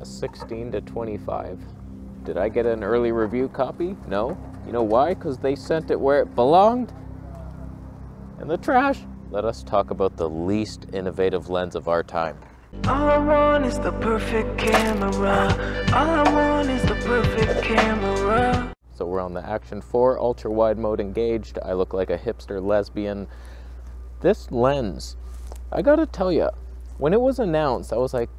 a 16 to 25. Did I get an early review copy? No. You know why? Because they sent it where it belonged in the trash. Let us talk about the least innovative lens of our time. All I want is the perfect camera. All I want is the perfect camera. So we're on the Action 4 ultra wide mode engaged. I look like a hipster lesbian. This lens, I gotta tell you, when it was announced, I was like,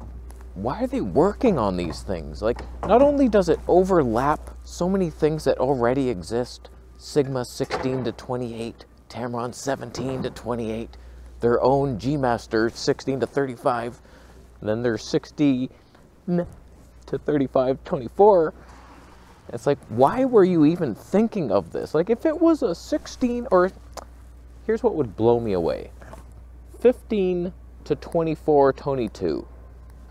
why are they working on these things? Like, not only does it overlap so many things that already exist, Sigma 16 to 28, Tamron 17 to 28, their own G Master 16 to 35, then there's 60 to 35, 24. It's like, why were you even thinking of this? Like, if it was a 16 or here's what would blow me away 15 to 24 Tony 2.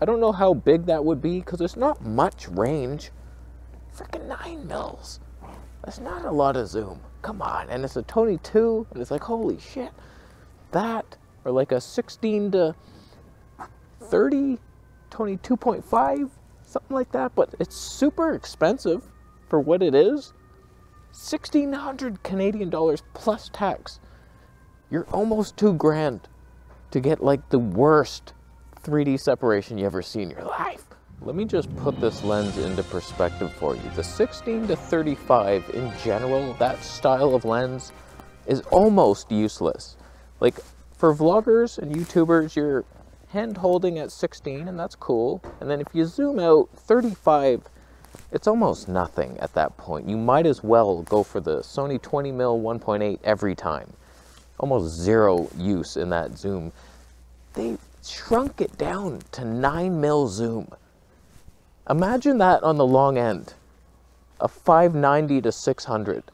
I don't know how big that would be because it's not much range. Freaking 9 mils. That's not a lot of zoom. Come on. And it's a Tony 2, and it's like, holy shit. That, or like a 16 to 30, Tony 2.5, something like that. But it's super expensive for what it is. 1600 Canadian dollars plus tax. You're almost two grand to get like the worst 3D separation you ever see in your life. Let me just put this lens into perspective for you. The 16 to 35 in general, that style of lens is almost useless. Like for vloggers and YouTubers, you're hand holding at 16 and that's cool. And then if you zoom out 35, it's almost nothing at that point. You might as well go for the Sony 20mm 1.8 every time. Almost zero use in that zoom. They shrunk it down to 9 mil zoom. Imagine that on the long end. A 590 to 600.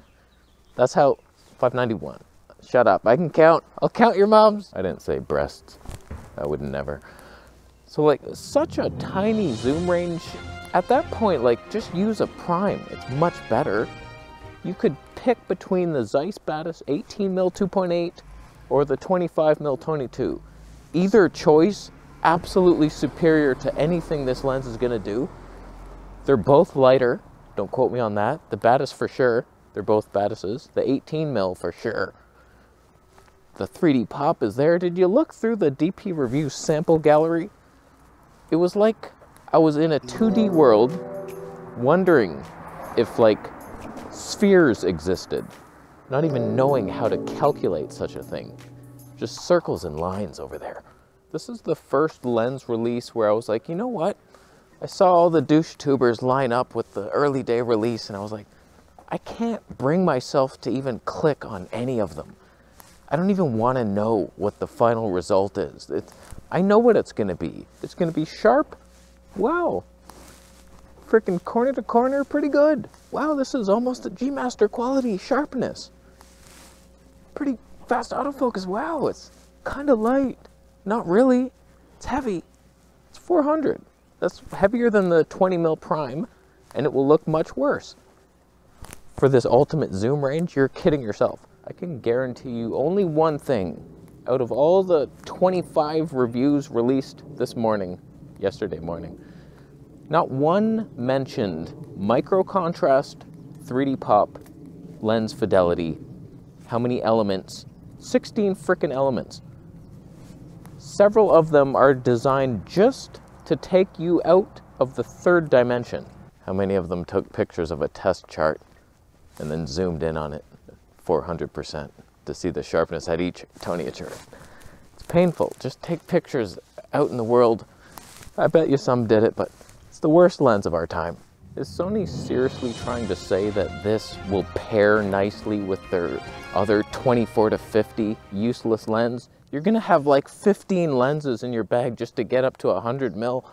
That's how 591. Shut up. I can count. I'll count your moms. I didn't say breasts. I would never. So like such a tiny zoom range. At that point, like just use a prime. It's much better. You could pick between the Zeiss Batis 18 mm 2.8 or the 25 mm Tony 2. Either choice absolutely superior to anything this lens is going to do. They're both lighter. Don't quote me on that. The Batis for sure. They're both Batises. The 18 mil for sure. The 3D pop is there. Did you look through the DP review sample gallery? It was like I was in a 2D world wondering if like spheres existed. Not even knowing how to calculate such a thing. Just circles and lines over there. This is the first lens release where I was like, you know what? I saw all the douche tubers line up with the early day release, and I was like, I can't bring myself to even click on any of them. I don't even want to know what the final result is. It's, I know what it's going to be. It's going to be sharp. Wow. Freaking corner to corner, pretty good. Wow, this is almost a G Master quality sharpness. Pretty fast autofocus. Wow, it's kind of light. Not really. It's heavy. It's 400. That's heavier than the 20 mil prime, and it will look much worse. For this ultimate zoom range, you're kidding yourself. I can guarantee you only one thing. Out of all the 25 reviews released this morning, yesterday morning, not one mentioned micro contrast, 3D pop, lens fidelity, how many elements, 16 frickin' elements. Several of them are designed just to take you out of the third dimension. How many of them took pictures of a test chart and then zoomed in on it 400% to see the sharpness at each chart? It's painful. Just take pictures out in the world. I bet you some did it, but it's the worst lens of our time. Is Sony seriously trying to say that this will pair nicely with their other 24 to 50 useless lens? You're gonna have like 15 lenses in your bag just to get up to 100 mil.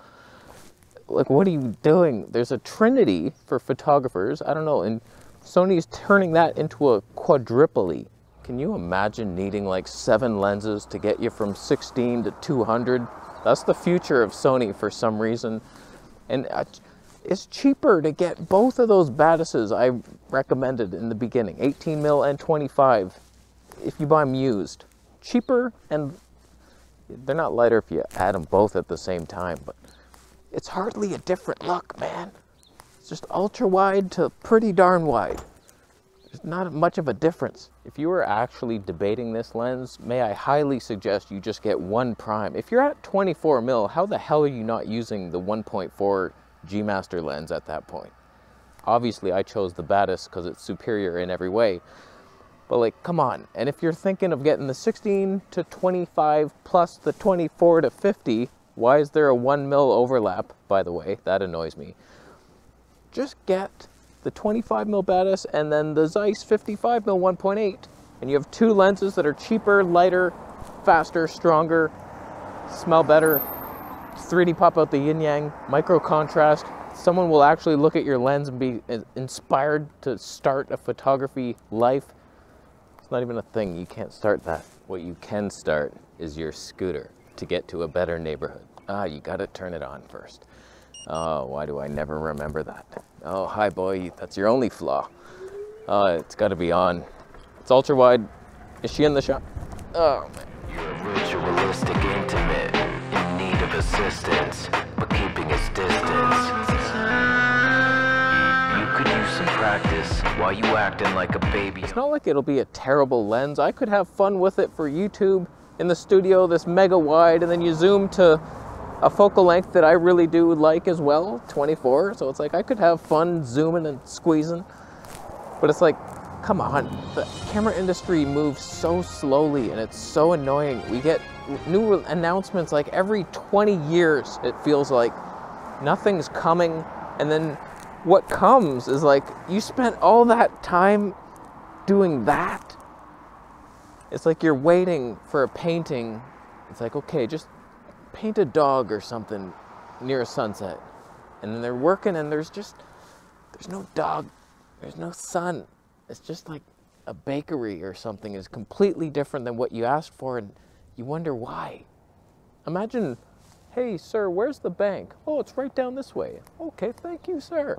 Like, what are you doing? There's a trinity for photographers. I don't know, and Sony's turning that into a quadrupily. Can you imagine needing like seven lenses to get you from 16 to 200? That's the future of Sony for some reason. And uh, it's cheaper to get both of those Batises I recommended in the beginning, 18 mil and 25, if you buy them used cheaper and they're not lighter if you add them both at the same time, but it's hardly a different look, man. It's just ultra wide to pretty darn wide. There's not much of a difference. If you were actually debating this lens, may I highly suggest you just get one prime. If you're at 24 mil, how the hell are you not using the 1.4 G Master lens at that point? Obviously, I chose the Batis because it's superior in every way. But like, come on. And if you're thinking of getting the 16 to 25 plus the 24 to 50, why is there a one mil overlap, by the way? That annoys me. Just get the 25 mil Batis and then the Zeiss 55 mil 1.8. And you have two lenses that are cheaper, lighter, faster, stronger, smell better, 3D pop out the yin yang, micro contrast. Someone will actually look at your lens and be inspired to start a photography life. It's not even a thing. You can't start that. What you can start is your scooter to get to a better neighborhood. Ah, you gotta turn it on first. Oh, why do I never remember that? Oh, hi boy, that's your only flaw. Uh, it's gotta be on. It's ultra wide. Is she in the shot? Oh, man. Assistance, but keeping his distance. You could use some practice while you acting like a baby. It's not like it'll be a terrible lens. I could have fun with it for YouTube in the studio, this mega wide, and then you zoom to a focal length that I really do like as well, 24. So it's like I could have fun zooming and squeezing. But it's like, come on, the camera industry moves so slowly and it's so annoying. We get new announcements like every 20 years, it feels like nothing's coming. And then what comes is like, you spent all that time doing that. It's like you're waiting for a painting. It's like, okay, just paint a dog or something near a sunset. And then they're working and there's just, there's no dog, there's no sun. It's just like a bakery or something is completely different than what you asked for and you wonder why. Imagine, hey sir, where's the bank? Oh, it's right down this way. Okay, thank you, sir.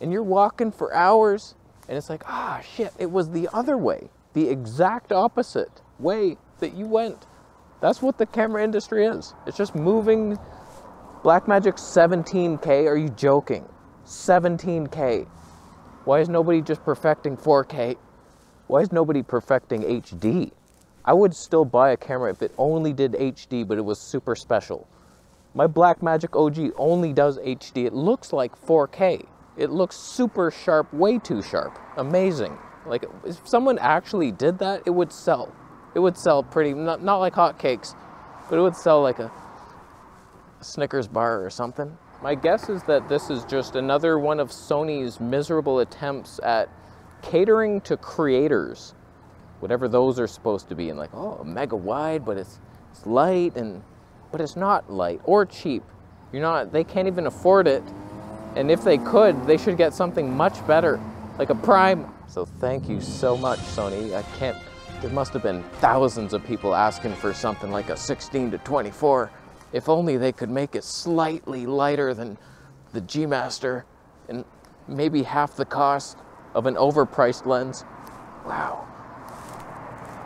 And you're walking for hours and it's like, ah, shit, it was the other way, the exact opposite way that you went. That's what the camera industry is. It's just moving. Blackmagic 17K, are you joking? 17K. Why is nobody just perfecting 4K? Why is nobody perfecting HD? I would still buy a camera if it only did HD, but it was super special. My Blackmagic OG only does HD. It looks like 4K. It looks super sharp, way too sharp. Amazing. Like, if someone actually did that, it would sell it would sell pretty, not, not like hotcakes, but it would sell like a, a Snickers bar or something. My guess is that this is just another one of Sony's miserable attempts at catering to creators, whatever those are supposed to be, and like, oh, mega wide, but it's, it's light, and but it's not light or cheap. You're not, they can't even afford it. And if they could, they should get something much better, like a Prime. So thank you so much, Sony. I can't there must have been thousands of people asking for something like a 16 to 24. If only they could make it slightly lighter than the G Master and maybe half the cost of an overpriced lens. Wow.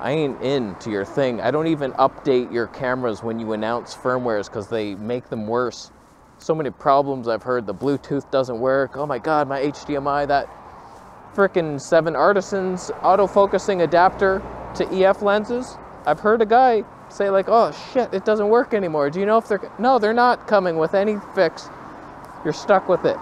I ain't into your thing. I don't even update your cameras when you announce firmwares because they make them worse. So many problems I've heard. The Bluetooth doesn't work. Oh my God, my HDMI, that freaking 7 Artisans autofocusing adapter to EF lenses, I've heard a guy say like, oh shit, it doesn't work anymore. Do you know if they're, no, they're not coming with any fix. You're stuck with it.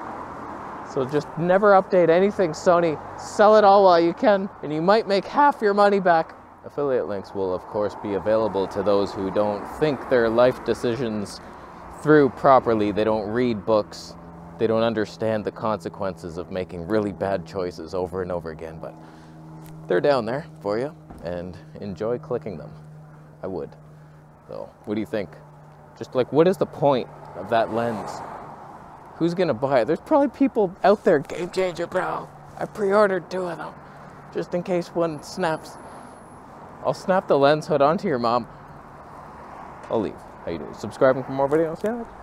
So just never update anything, Sony. Sell it all while you can, and you might make half your money back. Affiliate links will, of course, be available to those who don't think their life decisions through properly. They don't read books. They don't understand the consequences of making really bad choices over and over again, but they're down there for you and enjoy clicking them. I would. So, what do you think? Just like, what is the point of that lens? Who's gonna buy it? There's probably people out there, game changer, bro. I pre-ordered two of them, just in case one snaps. I'll snap the lens hood onto your mom. I'll leave. How you doing? Subscribing for more videos? Yeah.